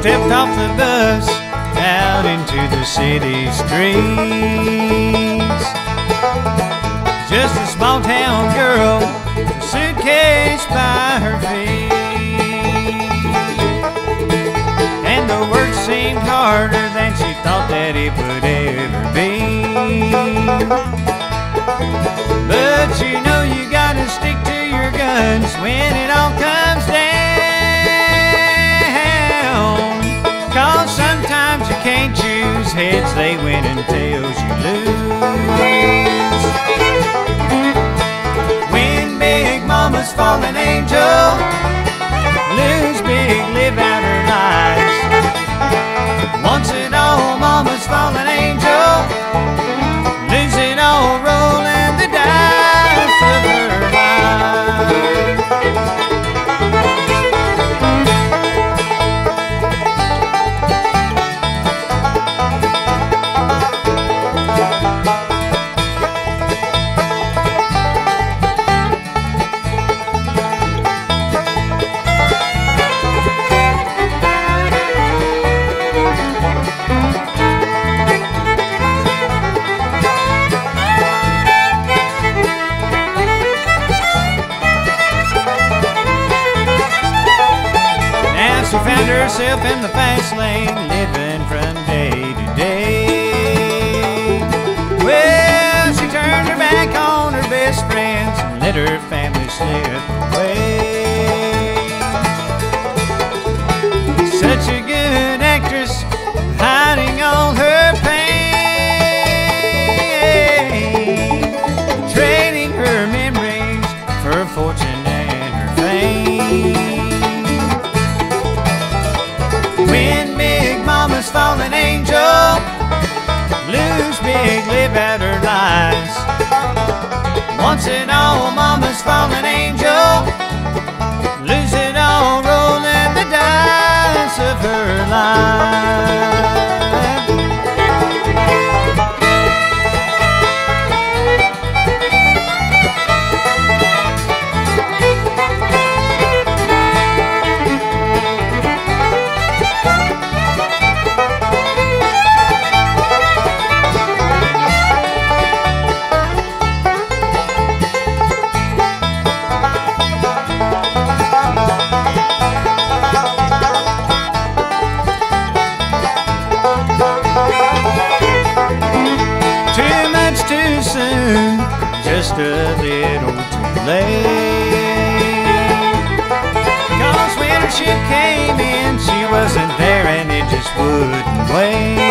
Stepped off the bus out into the city streets. Just a small town girl, a suitcase by her feet. Heads, they win, and tails you lose. When Big Mama's fallen angel, herself in the fast lane, living from day to day. Well, she turned her back on her best friends and let her family slip away. Mama's fallen angel lose big, live out her lives. Once it all, Mama's fallen angel soon, just a little too late. Cause when ship came in, she wasn't there and it just wouldn't wait.